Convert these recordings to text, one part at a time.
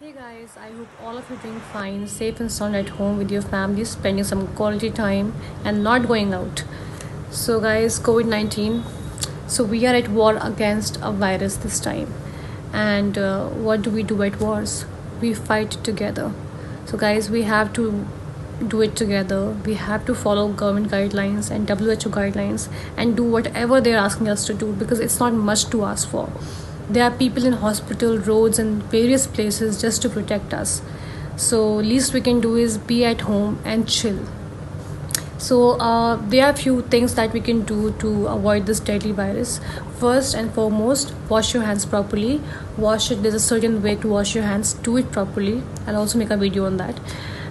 Hey guys, I hope all of you are doing fine, safe and sound at home with your family, spending some quality time and not going out. So guys, COVID-19. So we are at war against a virus this time. And uh, what do we do at wars? We fight together. So guys, we have to do it together. We have to follow government guidelines and WHO guidelines and do whatever they're asking us to do because it's not much to ask for. There are people in hospital, roads, and various places just to protect us. So least we can do is be at home and chill. So uh, there are few things that we can do to avoid this deadly virus. First and foremost, wash your hands properly. Wash it. There's a certain way to wash your hands. Do it properly. I'll also make a video on that.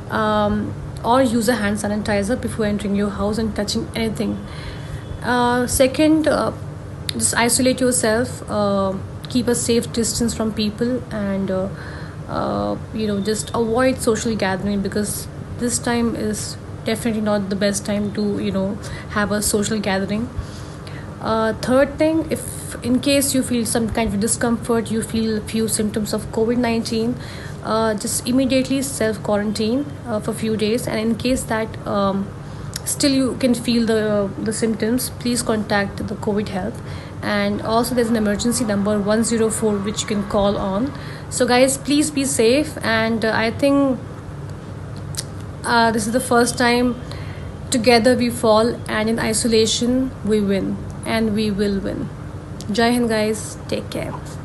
Um, or use a hand sanitizer before entering your house and touching anything. Uh, second, uh, just isolate yourself. Uh, keep a safe distance from people and uh, uh, you know just avoid social gathering because this time is definitely not the best time to you know have a social gathering uh, third thing if in case you feel some kind of discomfort you feel a few symptoms of covid-19 uh, just immediately self quarantine uh, for few days. And in case that um, still you can feel the the symptoms please contact the covid help. And also there's an emergency number 104 which you can call on. So guys please be safe. And uh, i think uh, this is the first time together we fall and in isolation we win. And we will win. Jai hind guys. Take care